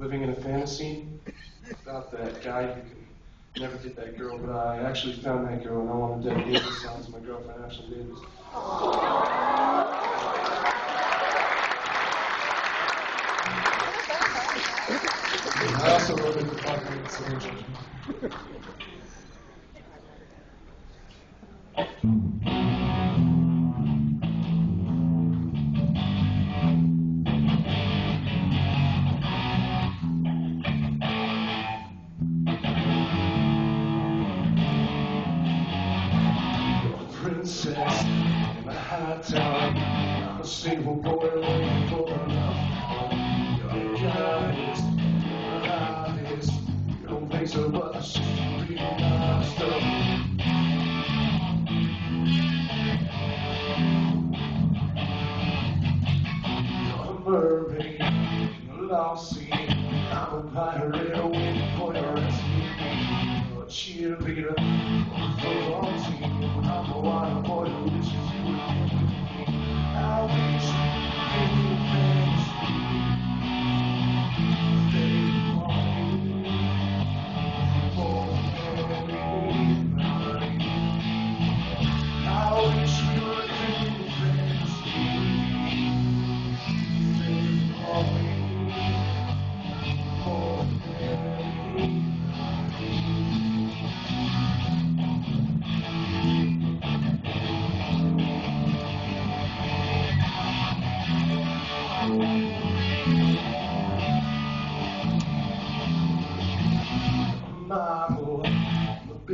living in a fantasy about that guy who can never get that girl, but I actually found that girl and I want to dedicate this song to my girlfriend, Ashley Davis. I also wrote it for Parker and Sarah. A single boy looking for love. You're the highest, you're the highest. You don't think so, she's really nice stuff. Lost sea. I'm a pirate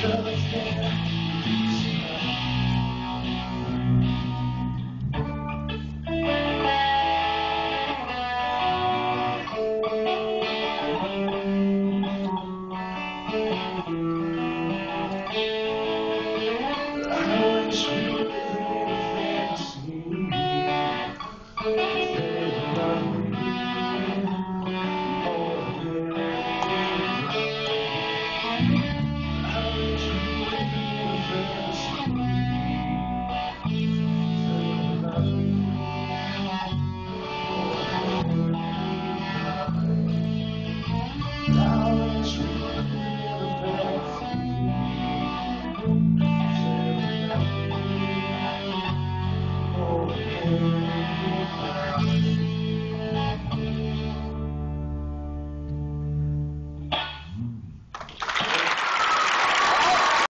trust in